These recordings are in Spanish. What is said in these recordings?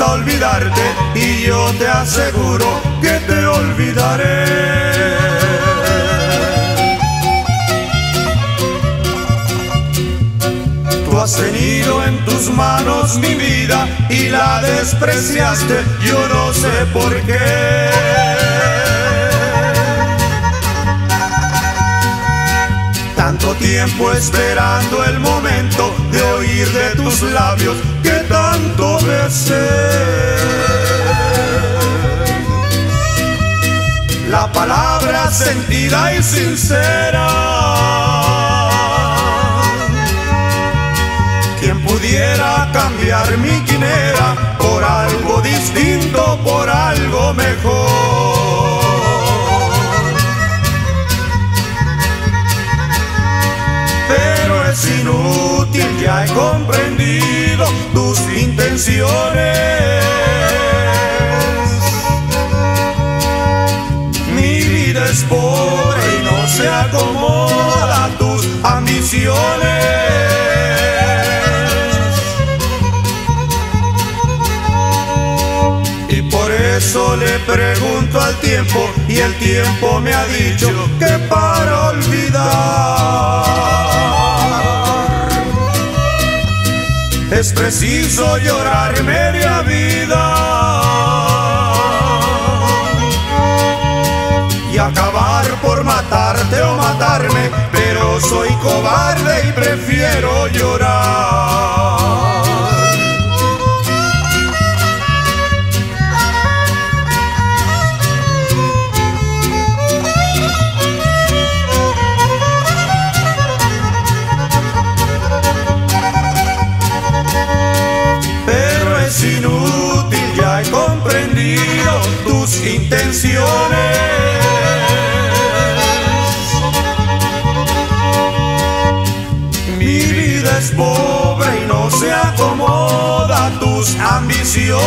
olvidarte y yo te aseguro que te olvidaré. Has tenido en tus manos mi vida y la despreciaste, yo no sé por qué. Tanto tiempo esperando el momento de oír de tus labios que tanto besé. La palabra sentida y sincera. Pudiera cambiar mi quimera por algo distinto, por algo mejor. pero es inútil, ya he comprendido tus intenciones. Mi vida es pobre y no se acomoda a tus ambiciones. Tiempo y el tiempo me ha dicho que para olvidar es preciso llorar media vida y acabar por matarte o matarme, pero soy cobarde y prefiero llorar. Tus intenciones. Mi vida es pobre y no se acomoda a tus ambiciones.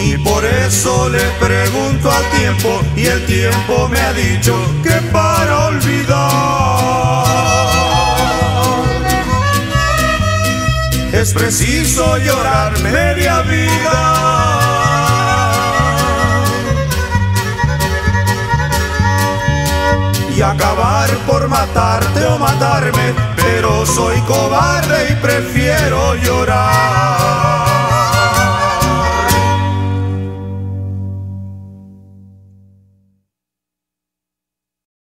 Y por eso le pregunto al tiempo y el tiempo me ha dicho que para es preciso llorar media vida. Y acabar por matarte o matarme, pero soy cobarde y prefiero llorar.